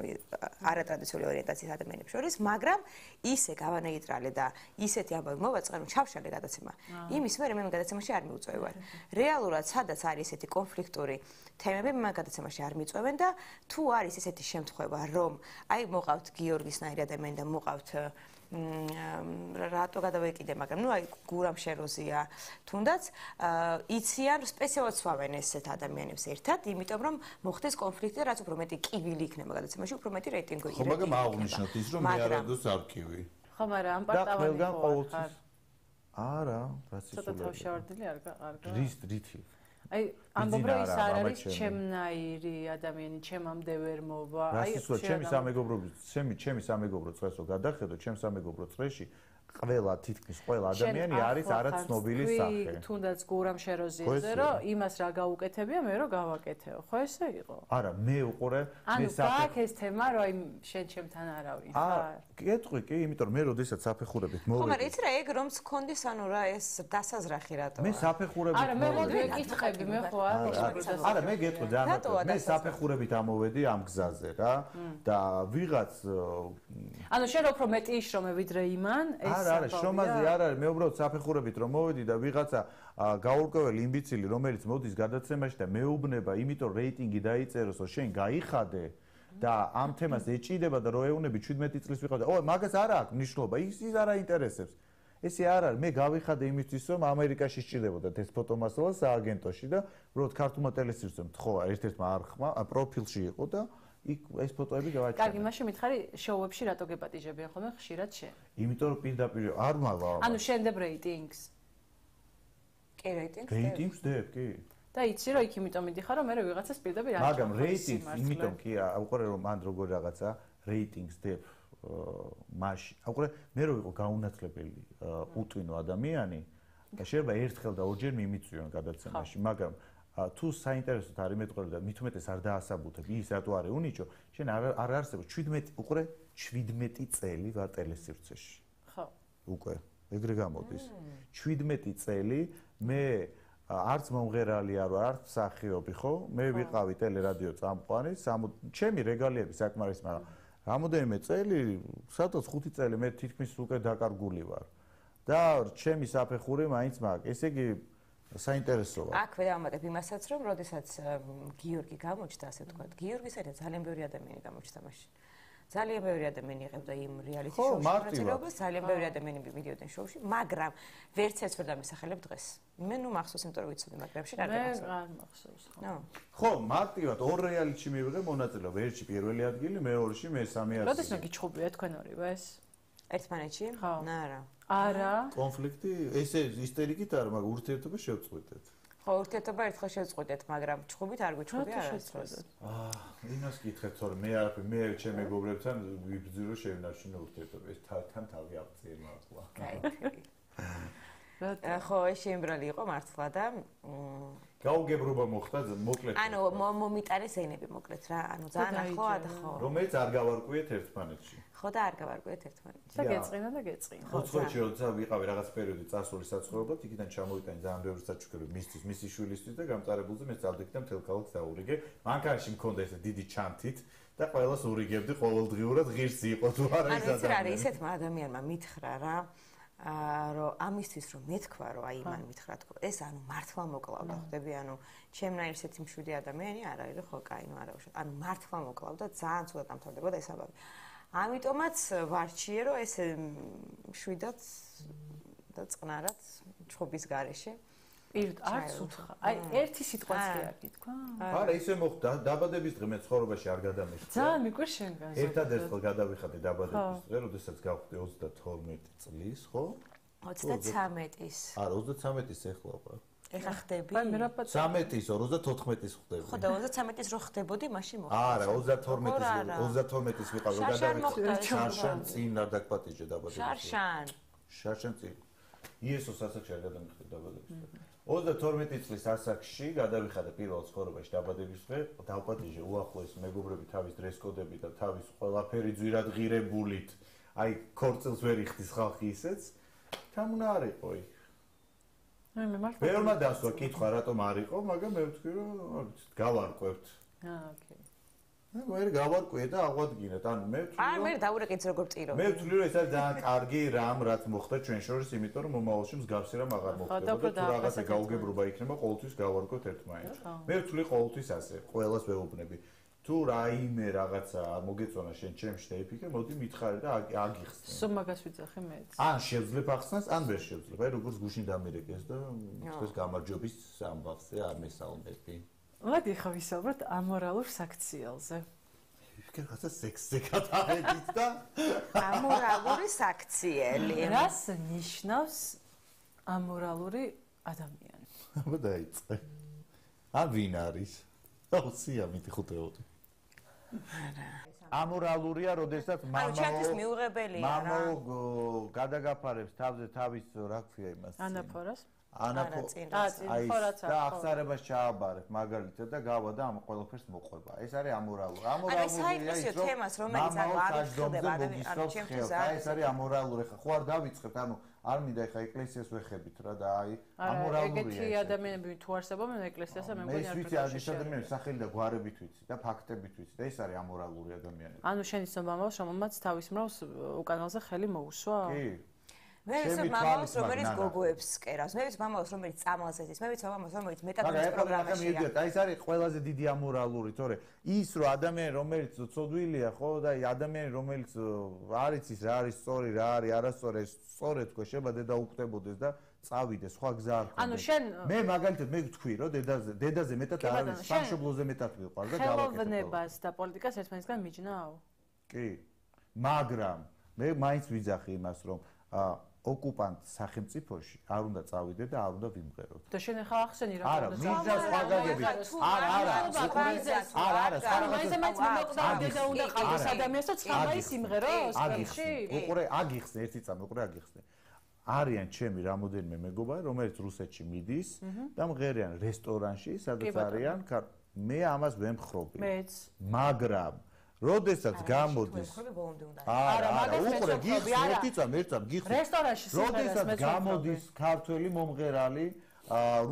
არატრადიციული ორიენტაციის ადამიანებს შორის, მაგრამ ისე გავანეიტრალე და ისეთი ამბავი მოვაწყე, რომ ჩავშალე გადაცემა. იმის მერე მე გადაცემაში არ მიუწევი ვარ. რეალურად სადაც არის ესეთი კონფლიქტური თემები, მე გადაცემაში არ მიწევენ და თუ არის ესეთი შემთხვევა, რომ აი მოყავთ გიორგის ნაირი ადამიანი და მოყავთ რატო გადავეკიდე, მაგრამ ნუ აი გურამ შეროზია თუნდაც იციან სპეციალურად სვავენ ესეთ ადამიანებს ერთად, იმიტომ რომ მოხდეს კონფლიქტი, რაც უფრო მეტი კივილი იქნება გადაცემაში, უფრო მეტი რეიტინგი იქნება. ხო, მაგრამ აღნიშნოთ ის, რომ მე არადოს არ კივი. ხო, მაგრამ ამ პარტავანი ხო არ. არა, რაც ისე. ცოტა თავშავარდილი არ არ. რის რითი? აი ამბობ რომ ის არ არის ჩემნაირი ადამიანი ჩემამდე ვერ მოვა აი ჩემი სამეგობრო ჩემი ჩემი სამეგობრო წესო გადახედო ჩემ სამეგობრო წრეში ყველა თითქმის ყველა ადამიანი არის არაცნობილი სახე. თუნდაც გურამ შეროზიეზე რომ იმას რა გაუკეთებია მე რომ გავაკეთეო. ხო ესე იყო? არა, მე უყურე მე საფეხ ანუ ეს თემა რომ აი შენ ჩემთან არავინ ხარ? აა, კეთყვი კი, იმიტომ რომ მე როდესაც საფეხურებით მოვედი. ხო, მაგრამ იცი რა ეგ რომც კონდის ანუ რა ეს დასაზრახი რატო? მე საფეხურებით არა, მე მოდი ვეკითხები, მე ხო არ არა, მე გეტყვი ძალიან. მე საფეხურებით ამოვედი ამ გზაზე რა და ვიღაც ანუ შენ უფრო მეტი შრომე ვიდრე იმან, ეს არა არა შრომაზე არ არის. მე უბრალოდ საფეხურებით რომ მოვედი და ვიღაცა გაურკვეველი იმბიცილი რომელიც მოდის გადაცემაში და მეუბნება იმიტომ რეიტინგი დაიწეროსო შენ გაიხადე და ამ თემას ეჭიდება და როეუნები 17 წლის ვიყავდა ო მაგას არ აქვს ნიშნულობა ის ის არ აინტერესებს. ესე არ არის. მე გავიხადე იმისთვის რომ ამერიკაში სჭირდებოდა ეს ფოტომასალა სააგენტოში და უბრალოდ ქართულმა ტელესირწემ ხო ერთ-ერთმა არხმა პროფილში იყო და იქ ეს ფოტოები გავაჩერე. კარგი, მაშინ მითხარი შოუებში რატო გეპატიჟებიან ხოლმე ხშირად შენ? იმიტომ რომ პირდაპირ არ მავა. ანუ შენდებ რეიტინგს. კი, რეიტინგს. რეიტინგს დებ, კი. და იცი რომ იქ იმიტომ მიდიხარ რომ მე ვიღაცას პირდაპირ არ მაგრამ რეიტინგს იმიტომ კი აუყურე რომ მან როგორ რაღაცა რეიტინგს დებ მაშ აუყურე მე რო ვიყო გაუნათლებელი უტვინო ადამიანი და შეიძლება ერთხელ და ორჯერ მიმიწვიონ გადაცემაში მაგრამ თუ საინტერესოდ არის მეტყოლი და მithumetes არ დაასაბუთებ ის რატო არის უნიჭო შენ არ არ არსებობს 17 უყურე 17 წელი ვარ ტელესირცეში ხო. უკვე ეგრე გამოდის. 17 წელი მე არც მომღერალი არ ვარ არც მსახიობი ხო? მე ვიყავი ტელერადიო წამყვანი ჩემი რეგალიები საკმარის მაგრამ რამოდენიმე წელი, სადღაც 5 წელი მე თითქმის უკვე დაკარგული ვარ. და ჩემი საფეხური მაინც მაგ. ესე იგი საინტერესოა. აქვე დავამატებ იმასაც, რომ როდესაც გიორგი გამოჩნდა, ასე ვთქვათ, გიორგის ერთ ძალიან ბევრი ადამიანი გამოჩნდა მაშინ. ძალიან ბევრი ადამიანი იღებდა იმ რეალიტი შოუში მონაწილეობას, ძალიან ბევრი ადამიანები მიდიოდნენ შოუში, მაგრამ ვერც ერთს ვერ დამისახელებ დღეს. მე ნუ მახსოვს, იმიტომ რომ ვიცოდი, მაგრამ შენ არ მახსოვს. მე არ მახსოვს, ხო. ხო, მარტივად ორ რეალიტში მივიღე მონაწილეობა, ერთში პირველი ადგილი, მეორეში მესამე ადგილი. როდესაც გიჩხუბია თქვენ ორივე ეს? ერთმანეთში? არა. არა. კონფლიქტი, ესე ისტერიკით არა, მაგრამ ურთიერთობა შევწყვეტეთ. ხო, ურთიერთობა ერთხელ შევწყვეტეთ, მაგრამ ჩხუბით არ გიჩხუბი არასდროს. აა, იმას გითხეთ, თორე მე არ მე ჩემ მეგობრებთან ვიბძირო შევნარჩუნე ურთიერთობა, ეს თან თავი აღწიე მართლა. კაი. ხო, ეს შემბრალი იყო მართლა და გაუგებრობა მოხდა მოკლედ. ანუ მომიტანეს ენები მოკლედ რა, ანუ ძალიან ახლოა და ხო. რომელიც არ გავარკვიეთ ერთმანეთში. ხო და არ გავარკვიეთ ერთმანეთში. და გეწყინა და გეწყინა. ხო, ცოტა როცა ვიყავი რაღაც პერიოდი წასული საცხოვრებლად, იქიდან ჩამოვიტანი ძალიან ბევრი საჩუქრები მისთვის, მისი შვილისთვის და გამწარებულზე მე წავდიქ და მთელ ქალაქს დაურიგე. მანქანაში მქონდა ესე დიდი ჩანთით და ყველას ურიგებდი ყოველდღიურად ღირს იყო თუ არა ეს ადამიანი. ანუ ის არის ესეთ ადამიანმა მითხრა რა. რომ ამისთვის რომ მეთქვა რომ აი მან მითხრა თქო ეს ანუ მართლა მოკლავდა ხდები ანუ ჩემნაირ ესეთი მშვიდი ადამიანი არ არის ხო კაი ნუ არა უშო ანუ მართლა მოკლავდა ძალიან ცუდად ამთავრდებოდა ეს აბა ამიტომაც ვარჩიე რომ ეს შვიდად და წყნარად ჩხობის garaშე პირდ არც უთხრა. აი ერთი სიტყვაც კი არ გითქვა? არა, ისე მოხდა, დაბადების დღე მე ცხოვრებაში არ გადამეშვა. ძალიან მიყვარს შენგან. ერთადერთ ხო გადავიხადე დაბადების დღე, როდესაც გავხდი 32 წლის, ხო? 33-ის. არა, 33-ის ეხლა ვარ. ეხა ხდები? აი მე რა პატარა 13-ის, 34-ის ხდები. ხო და 33-ის რო ხდებოდი, მაშინ მოხდა. არა, 32-ის, 32-ის ვიყავ, გადავიხადე. შარშან წინ არ დაგპატიჟე დაბადების შარშან. შარშან წინ. იესოს ასაკში არ გადამიხდე დაბადების დღე. 32 წლის ასაკში გადავიხადე პირველ ცხოვრებაში დაბადების დღე, დავპატიჟე უახლოეს მეგობრები თავის დრესკოდები და თავის ყველაფერი ძვირად ღირებულით. აი, ქორწილს ვერ იხდის ხალხი ისეც. თან უნდა არისო იქ. მე მე მართლა ვერმა დასვა კითხვა რატომ არისო, მაგრამ მე ვთქვი რომ გავარკვევთ. აა, ოკეი. მე მე გავარკვიე და აღვადგინეთ. ანუ მე ვთვლი რომ აი მე დაურეკეთ როგორ წირო. მე ვთვლი რომ ეს არის ძალიან კარგი რამ რაც მოხდა ჩვენ შორის, იმიტომ რომ მომავალში მსგავსი რამ აღარ მოხდება და თუ რაღაცა გაუგებრობა იქნება, ყოველთვის გავარკვევთ ერთმანეთს. მე ვთვლი ყოველთვის ასე, ყოველას ვეუბნები. თუ რაიმე რაღაცა არ მოგეწონა შენ ჩემში და იფიქრე, მოდი მითხარი და აგიხსნე. სულ მაგას ვიძახი მეც. ან შევძლებ ახსნას, ან ვერ შევძლებ. აი როგორც გუშინ დამირეკეს და თქვენს გამარჯობის ამბავზე არ მესაუბნები. მოდი ხა ვისაუბროთ ამორალურ საქციელზე. იქ რაღაცა სექსზე გადაედით და ამორალური საქციელი. რას ნიშნავს ამორალური ადამიანი? აბა დაიწყე. ა ვინ არის? აუ სია მიდი ხუთეოდი. ამორალურია, როდესაც მამა ანუ ჩათის მიუღებელია რა. მამა გადაგაფარებს თავზე თავის რა ქვია იმას. ანაფორას? ანაფო აი და აღსარებას ჩააბარებ მაგალითად და გავა და ამ ყველაფერს მოყვება. ეს არის ამორალური ამორალურია ის საინტერესო თემას რომელიც ანუ არ ხდება ანუ ჩემთვის არის ეს არის ამორალური ხა ხო არ დავიწყებ ანუ არ მინდა ეხა ეკლესიას ვეხებით რა და აი ამორალურია ეგეთი ადამიანები თუ არსებობენ ეკლესიასა მე მგონი არ ვიცი ეს ადამიანები სახელი და გვარებით ვიცი და ფაქტებით ვიცი და ეს არის ამორალური ადამიანები. ანუ შენი ცნობამავს რომელმაც თავის მრავს უკანალზე ხელი მოუსვა. კი მე ვიცი მამაოს რომელიც გოგოებს სკერავს მე ვიცი მამაოს რომელიც წამალს ეძის მე ვიცი მამაოს რომელიც მეტადოს პროგრამაშია აი ეს არის ყველაზე დიდი ამორალური თორე ის რომ ადამიანი რომელიც ცოდვილია ხო და ადამიანი რომელიც არის ის რა არის სწორი რა არის არასწორი სწორედ თქო შეება დედა უკვდებოდეს და წავიდეს სხვა გზა არ ხონდა ანუ შენ მე მაგალითად მე ვთქვი რომ დედაზე დედაზე მეტად არის სამშობლოზე მეტად ვიყარ და გავაკეთე ხელოვნებას და პოლიტიკას ერთმანეთსგან მიჯნაო. კი მაგრამ მე მაინც ვიძახი იმას რომ აა ოკუპანტ სახელმწიფოში არ უნდა წავიდე და არ უნდა ვიმღეროთ. და შენ ახლა ახსენი რა არა, მინდა სხვა გაგები. არა, არა, არა, არა, საერთოდ მეც მომკვდარდე და უნდა ყავდეს ადამიანს და ცხამა ის იმღეროს კაში. უყურე, აგიხსნე ერთი წამი, უყურე აგიხსნე. არიან ჩემი რამოდენიმე მეგობარი, რომელიც რუსეთში მიდის და მღერიან რესტორანში, სადაც არიან მე ამას ვემხრობი. მეც. მაგრამ როდესაც გამოდის არა არა უყურე გიხსნი ერთი წამ ერთი წამ გიხსნი. რესტორანში როდესაც გამოდის ქართველი მომღერალი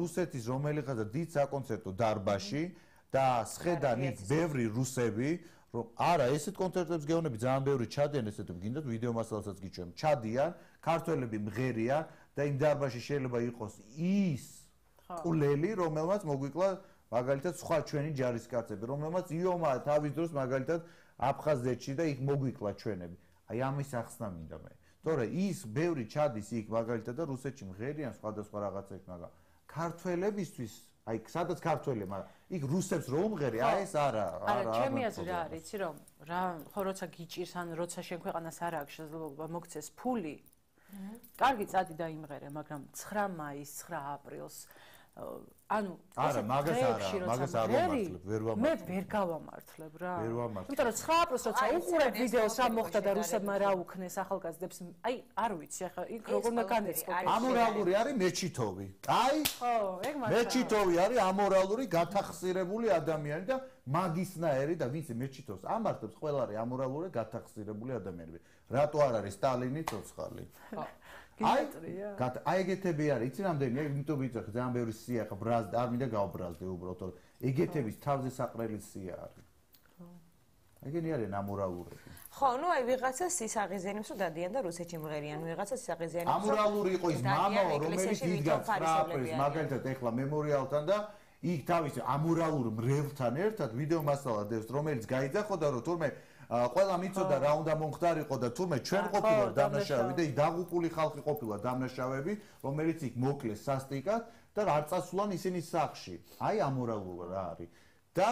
რუსეთის რომელიღაცა დიდ საკონცერტო დარბაზში და სხედან იქ ბევრი რუსები რომ არა, ესეთ კონცერტებს გეონები ძალიან ბევრი ჩადიან ესეთები, გინდათ ვიდეო მასალასაც გიჩვენ. ჩადიან, ქართველები მღერიან და იმ დარბაზში შეიძლება იყოს ის ყულელი, რომელმაც მოგვიკლა მაგალითად სხვა ჩვენი ჯარისკაცები, რომელმაც იომა თავის დროს მაგალითად აფხაზეთში და იქ მოგვიკლა ჩვენები. აი ამის ახსნა მინდა მე. თორე ის ბევრი ჩადის იქ მაგალითად და რუსეთში მღერიან სხვადასხვა რაღაცებს, მაგრამ ქართველებისთვის აი სადაც ქართველი, მაგრამ იქ რუსებს რო უმღერი, აი ეს არა, არა. არა, ჩემი აზრი რა არის, იცი რომ რა ხო როცა გიჭირს ან როცა შენ ქვეყანას არ აქვს შესაძლებლობა მოგცეს ფული. კარგი წადი და იმღერე, მაგრამ 9 მაისს, 9 აპრილს ანუ არა მაგას არა მაგას არ ვამართლებ ვერ ვამართლებ მე ვერ გავამართლებ რა. ვერ ვამართლებ იმიტომ რომ 9 აპრილს როცა უყურებ ვიდეოს რა მოხდა და რუსებმა რა უქნეს ახალგაზრდებს. აი არ ვიცი ახლა იქ როგორ უნდა განეწყო ამორალური არის მეჩითოვი. კაი? ხო ეგ მართლა. მეჩითოვი არის ამორალური გათახსირებული ადამიანი და მაგისნაერი და ვიცი მეჩითოვს. ამართებს ყველარი ამორალური გათახსირებული ადამიანები. რატო არ არის სტალინი ცოცხალი ხო. აი აი ეგეთები არის იცი რამდენი იმიტომ ვიწერ ძალიან ბევრი სია ხა ბრაზდ არ მინდა გავბრაზდე უბრალოდ თორე. ეგეთების თავზე საყრელი სია არის. ეგენი არიან ამორალურები. ხო, ну აი ვიღაცა სისაღიზიანებს რომ დადიან და რუსეთში მღერიან, ვიღაცა სისაღიზიანებს. ამორალური იყო ის მამა, რომელიც იდგას ფრაპეს, მაგალითად ეხლა მემორიალთან და იქ თავის ამორალურ მრევლთან ერთად ვიდეო მასალა დევს, რომელიც გაიძახო და რომ თურმე ყველა მიწოდა რა უნდა მომხდარიყო და თურმე ჩვენ ყოფილა დამნაშავები და დაღუპული ხალხი ყოფილა დამნაშავები, რომელიც იქ მოკლეს სასტიკად და არ წასულან ისინი სახში. აი ამორალურა რა არის. და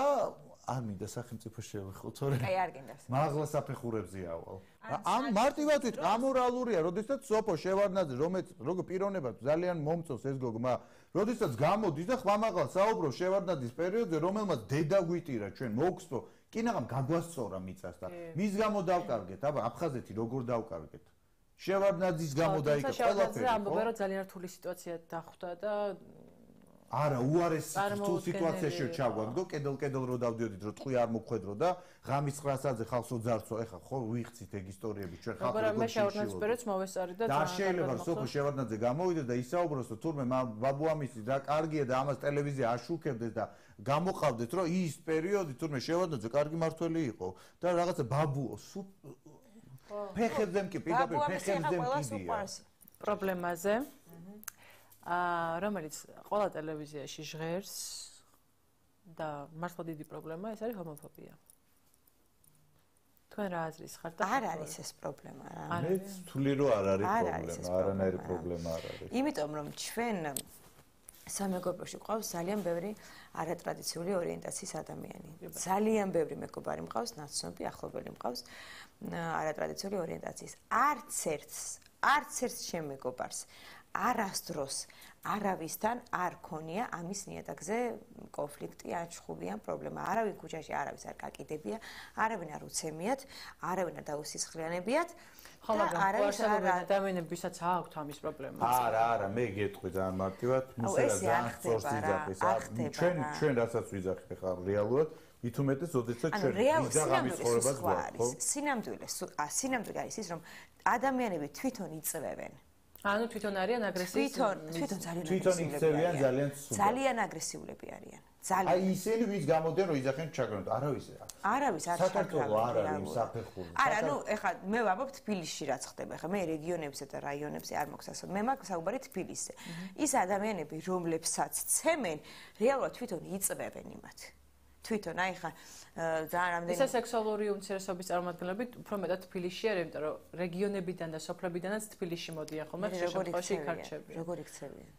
არ მინდა სახელმწიფო შევეხო, თორე აი არ გინდა. მაღლა საფეხურებზე ავალ. ამ მარტივად ვიტყვი, ამორალურია, როდესაც სოფო შევარდნაძე, რომელიც როგორ პიროვნებად ძალიან მომწონს ეს გოგმა, როდესაც გამოდის და ხმამაღალ საუბრობს შევარდნაძის პერიოდზე, რომელმაც დედა გვიტირა ჩვენ მოგსწო კინაღამ გაგვასწორა მიწას და მის გამო დავკარგეთ, აბა აფხაზეთი როგორ დავკარგეთ? შევარდნაძის გამო დაიკარგეთ ყველაფერი. ხო, ამბობენ რომ ძალიან რთული სიტუაცია დახვდა და არა, უარეს თუ სიტუაციაში ჩავგაგდო, კედელ-კედელ რო დავდიოდით, რომ თქვი არ მოხვედრო და ღამის 9-ზე ხალხს უძარცო, ეხა ხო ვიხცით ეგ ისტორიები ჩვენ ხალხს როგორ მე შევარდნაძის პერიოდს მოვესწარი და და შეიძლება სოფო შევარდნაძე გამოვიდეს და ისაუბროს, რომ თურმე ბაბუამისი და კარგია და ამას ტელევიზია აშუქებდეს და გამოყავდეთ, რომ ის პერიოდი თურმე შევარდნაძე კარგი მართველი იყო და რაღაცა ბაბუო სუ ფეხებზე კი პირდაპირ ფეხებზე კიდია პრობლემაზე აა რომელიც ყველა ტელევიზიაში ჟღერს და მართლა დიდი პრობლემა ეს არის ჰომოფობია. თქვენ რა აზრის ხართ? არ არის ეს პრობლემა რა. მე თვლი რომ არ არის პრობლემა, არანაირი პრობლემა არ არის. იმიტომ რომ ჩვენ სამეგობროში ყავს ძალიან ბევრი არატრადიციული ორიენტაციის ადამიანი. ძალიან ბევრი მეგობარი მყავს, ნაცნობი, ახლობელი მყავს არატრადიციული ორიენტაციის. არც ერთს, არც ერთს შემეგობარს არასდროს არავისთან არ ქონია ამის ნიადაგზე კონფლიქტი ან ჩხუბი ან პრობლემა. არავინ ქუჩაში არავის არ კაკიდებია, არავინ არ უცემიათ, არავინ არ დაუსისხლიანებიათ. ხო, მაგრამ არსებობენ ადამიანებისაც აქვთ ამის პრობლემა. არა, არა, მე გეტყვი ძალიან მარტივად, მუსელა ძალიან სწორს იძახის. ჩვენ ჩვენ რასაც ვიძახით ახლა რეალურად ვითუმეტეს ოდესაც ჩვენ ვიძახამის ხორებას გვაქვს. სინამდვილე, სინამდვილე არის ის, რომ ადამიანები თვითონ იწვევენ. ანუ თვითონ არიან აგრესიული თვითონ თვითონ ძალიან თვითონ იქცევიან ძალიან ძალიან აგრესიულები არიან ძალიან აი ისინი ვის გამოდიან რომ იძახენ ჩაგრონთ არავის არავის არ საქართველო არ არის საფეხური არა ნუ ეხლა მე ვამბობ თბილისში რაც ხდება. ეხლა მე რეგიონებსა და რაიონებზე არ მოხსასო მე მაქვს საუბარი თბილისზე. ის ადამიანები რომლებსაც ცემენ რეალურად თვითონ იწვევენ იმათ. თვითონ აი ხა ძალიან რამდენი ეს სექსუალური უმცირესობის წარმომადგენლები უფრო მეტად თბილისში არის, იმიტომ რომ რეგიონებიდან და სოფლებიდანაც თბილისში მოდიან ხოლმე შემთხვევაში იქარჩები. როგორ იქცევიან?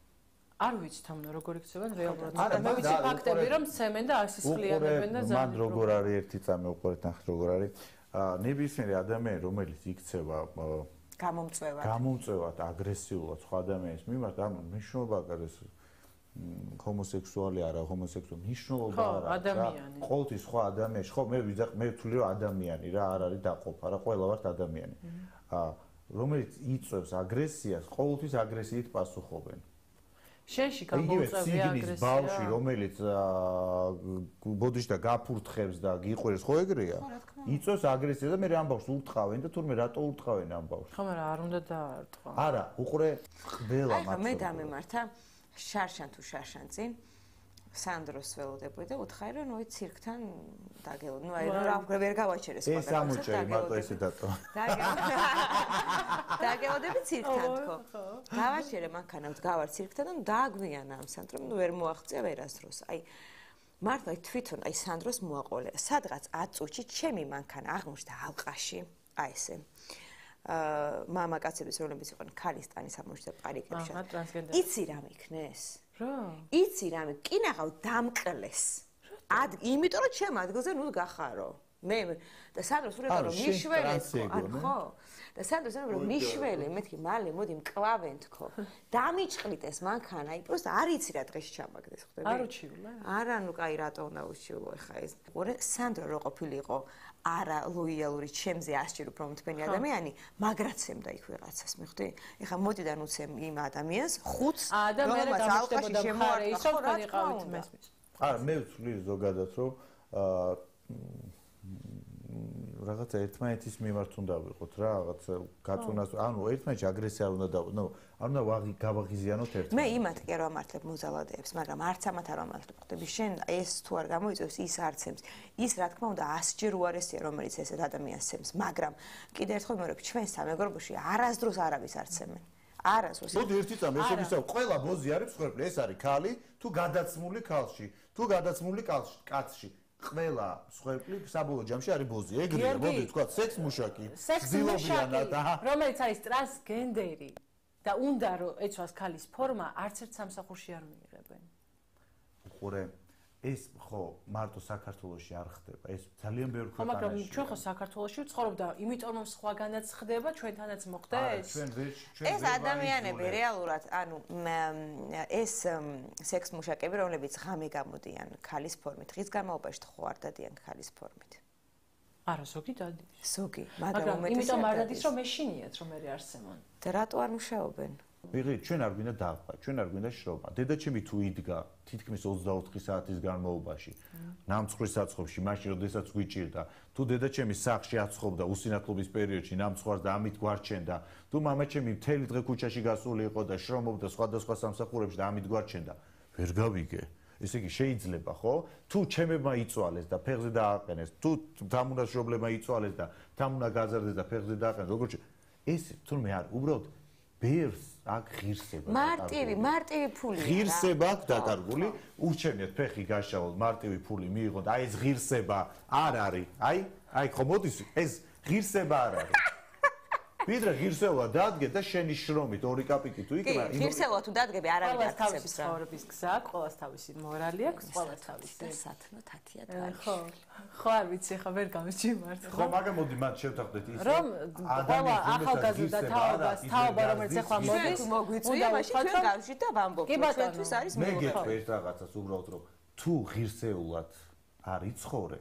არ ვიცით ამ როგორ იქცევენ რეალურად. მე ვიცი ფაქტები რომ ცემენ და ასისხლიანებენ და ძალიან. მან როგორ არის ერთი წამი უყურეთ ნახეთ როგორ არის. აა ნებისმიერი ადამიანი რომელიც იქცევა გამომწვევად. გამომწვევად აგრესიულად სხვა ადამიანის მიმართ, ანუ მნიშვნელობა აქვს ჰომოსექსუალი არა, ჰომოსექსუალი ნიშნულობა არა. ხო, ადამიანი. ყოველთვის სხვა ადამიანი, ხო, მე ვიძახ, მე ვთვლი რომ ადამიანი რა, არ არის დაყოფა რა, ყველა ვართ ადამიანი. აა რომელიც იწევს აგრესიას, ყოველთვის აგრესიით პასუხობენ. შენში გამოწვევი აგრესია. ბავში, რომელიც ბოდიშ და გაფურთხებს და გიყვირს, ხო ეგრეა? იწევს აგრესიას და მე რა ამბავს ურთხავენ და თურმე რატო ურთხავენ ამბავს? ხო, მაგრამ არ უნდა დაარტყვა. არა, უყურე ყველა მათს. აი, მე დამემართა. შარშან თუ შარშან წინ სანდროს ველოდებოდი და უთხარი რომ ნუ ცირკთან დაგელო. ნუ აი რა ვერ გავაჩერეს ეს ამოჭერი მარტო ესე დატო. დაგელოდები ცირკთან თქო. გავაჩერე მანქანა გავარ ცირკთან და დააგვიანა ამ სანდრომ ნუ ვერ მოაღწია ვერასდროს. აი მარტო აი თვითონ აი სანდროს მოაყოლე. სადღაც 10 წუთში ჩემი მანქანა აღმოჩნდა ალყაში. აი ესე. აა მამაკაცების რომლებიც იყვნენ ქალისტანის ამოშთა პარიკებში. აჰა, ტრანსგენდერი. იცი რა მიქნეს? რა? იცი რა მე კინაღავ დამკლეს. ად იმიტომ რომ ჩემ ადგილზე ნუ გახარო. მე და სანდროს ურეკა რომ მიშველე ხო? და სანდროს ურეკა რომ მიშველე მეთქი მალე მოდი მკლავენ თქო. დამიჭყლით ეს მანქანა, აი პროსტა არ იცი რა დღეში ჩამაგდეს ხდები? არ უჩიულა? არა, ნუ კაი რატო უნდა უჩიულო ხა ეს. ორი სანდრო რო ყოფილიყო არა ლოიალური ჩემზე ასჯერ უფრო მთმენი ადამიანი, მაგრაცემდა იქ ვიღაცას, მიხვდი? ეხა მოდი და ნუცემ იმ ადამიანს ხუთს, რომელსაც ალყაში შემოარტყა, ხო რა იყავით მესმის. არა, მე ვთვლი ზოგადად, რომ აა რაღაცა ერთმანეთის მიმართ უნდა ვიყოთ რა, რაღაცა გაწუნას, ანუ ერთმანეთში აგრესია უნდა და, ნუ, არ უნდა ვაღი გავაღიზიანოთ ერთმანეთს. მე იმათ კი რომ ამართლებ მოზალადეებს, მაგრამ არც ამათ არ ამართლებ. ხდები, შენ ეს თუ არ გამოიწევს, ის არცემს. ის რა თქმა უნდა 100ჯერ უარესია, რომელიც ესეთ ადამიანს ცემს, მაგრამ კიდე ერთხელ მეორე ჩვენ სამეგრობოში არასდროს არავის არცემენ. არასდროს. მოდი ერთი წამი, ესე ვისაუ, ყველა ბოზი არის მსხვერპლი, ეს არის ქალი, თუ გადაცმული ქალში, თუ გადაცმული კაცში. ყველა მსხვერპლი საბოლოო ჯამში არის ბოზი. ეგრეა, მოდი თქვა, სექს მუშაკი, ძილობიანად, აჰა. რომელიც არის ტრანსგენდერი და უნდა რომ ეცვას ქალის ფორმა, არც ერთ სამსახურში არ მიიღებენ. უყურე, ეს ხო მარტო საქართველოსში არ ხდება. ეს ძალიან ბევრ ქვეყანაში ხო მაგრამ ჩვენ ხო საქართველოსში ვცხოვრობ და იმიტომ რომ სხვაგანაც ხდება ჩვენთანაც მოხდა ეს ჩვენ ჩვენ ეს ადამიანები რეალურად ანუ ეს სექს მუშაკები რომლებიც ღამე გამოდიან ქალის ფორმით ღის განმავლობაში ხო არ დადიან ქალის ფორმით? არა ზოგი დადის. ზოგი მაგრამ იმიტომ არ დადის. რომ მეშინიათ რომ მე არსემონ და რატო არ მუშაობენ? ვიღი ჩვენ არ გვინდა დაყვა, ჩვენ არ გვინდა შრომა. დედაჩემი თუ იდგა თითქმის 24 საათის განმავლობაში, ნამცხვრის საცხობში, მაშინ როდესაც გვიჭირდა, თუ დედაჩემი სახში აცხობდა უსინათლობის პერიოდში ნამცხვარს და ამით გვარჩენდა, თუ მამაჩემი მთელი დღე ქუჩაში გასული იყო და შრომობდა სხვადასხვა სამსახურებში და ამით გვარჩენდა, ვერ გავიგე. ესე იგი შეიძლება ხო? თუ ჩემებმა იწვალეს და ფეხზე დააყენეს, თუ თამუნა შობლებმა იწვალეს და თამუნა გაზარდეს და ფეხზე დააყენეს, როგორ ეს თუნდაც მე არ უბრალოდ ბერს აქ ღირსება მარტივი მარტივი ფული ღირსება აქ დაკარგული. ურჩევნიათ ფეხი გაშავოთ მარტივი ფული მიიღოთ. აი ეს ღირსება არ არის. აი აი ხო მოდის? ეს ღირსება არ არის ვიდრე ღირსეულა დადგე და შენი შრომით ორი კაპიკი თუ იქნება იმ ღირსეულა თუ დადგები არავინ არ ხსებს რა ცხოვრების გზა ყოველს თავისი მორალი აქვს ყოველს თავისი სათნო თათია თვალი ხო ხო არ ვიცი ხა ვერ გამიჩიმართ ხო მაგრამ მოდი მათ შევთანხმდეთ ისე რომ ყველა ახალგაზრდა თაობას თაობა რომელიც ახლა მოდის მოგვიწვია მაშინ ჩვენ გავშით და ვამბობთ ჩვენთვის არის მე გეტყვი ერთ რაღაცას უბრალოდ რომ თუ ღირსეულად არის ცხოვრე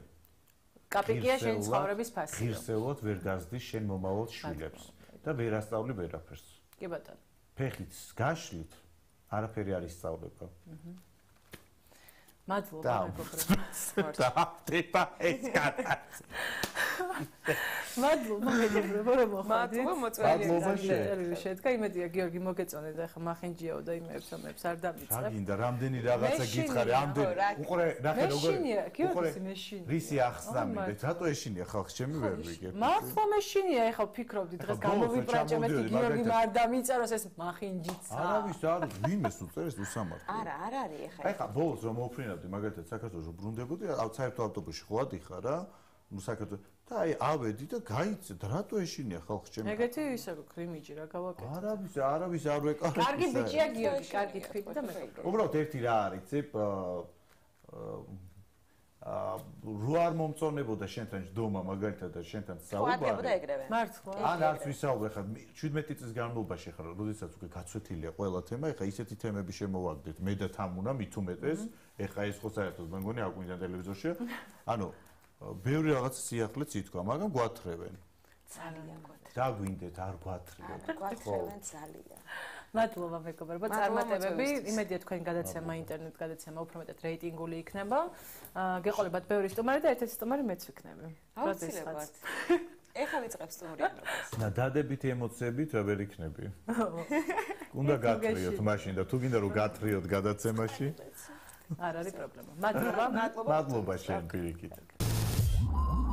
კაპიკია შენ ცხოვრების ფასი. ღირსეულად ვერ გაზდი შენ მომავალ შვილებს და ვერ ასწავლი ვერაფერს. კი ბატონო. ფეხით გაშლით არაფერი არ ისწავლება. აჰა. მადლობა მეგობრებო. და ტიპა ეს კატა. მადლობა მეგობრებო რომ მოხდით. მადლობა მოწვეულია. მადლობა შედგა იმედია გიორგი მოგეწონე და ხა მახინჯიაო და იმებს ამებს არ დამიწყებ. რა გინდა რამდენი რაღაცა გითხარი ამდენი უყურე ნახე როგორ მეშინია გიორგი მეშინია. რისი ახსნამი რატო ეშინია ხალხს ჩემი ვერ ვიგებ. მართლა მეშინია ეხლა ფიქრობდი დღეს გამოვიბრაჭე მე გიორგი არ დამიწეროს ეს მახინჯიცა. არავის არ ვინმეს უწერეს უსამართლო. არა არ არის ეხლა. ეხლა ბოლოს რომ მოფრინავდი მაგალითად საქართველოს ბრუნდებოდი საერთო ავტობუსში ხო ადიხარ რა ნუ საქართველოს და აი ავედი და გაიცე რატო ეშინია ხალხს ჩემი ეგეთი ისე კრიმიჯი რა გავაკეთე. არავის არავის არ ვეკარ კარგი ბიჭია გიორგი კარგი თქვით და მე უბრალოდ ერთი რა არის ცებ აა რო არ მომწონებოდა შენთან ჯდომა მაგალითად და შენთან საუბარი. მართლა ან არც ვისაუბრე ხა 17 წლის განმავლობაში ხა როდესაც უკვე გაცვეთილია ყველა თემა ეხა ისეთი თემები შემოვაგდეთ. მე და თამუნა მით უმეტეს ეხა ეს ხო საერთოდ მე მგონი აკვინდა ტელევიზორში. ანუ ბევრი რაღაც სიახლეც ითქვა, მაგრამ გვათრევენ. ძალიან გვათრევენ. დაგვინდეთ, არ გვათრევენ. გვათრევენ ძალიან. მადლობა მეგობრებო, წარმატებები. იმედია თქვენ გადაცემა ინტერნეტ გადაცემა უფრო მეტად რეიტინგული იქნება. გეყოლებათ ბევრი სტუმარი და ერთ-ერთი სტუმარი მეც ვიქნები. აუცილებლად. ეხა ვიწყებ სტუმრიანობას. და დადებითი ემოციებით ვერ იქნები. უნდა გათრიოთ მაშინ და თუ გინდა რომ გათრიოთ გადაცემაში. არ არის პრობლემა. მადლობა. მადლობა შენ პირიქით. Thank you.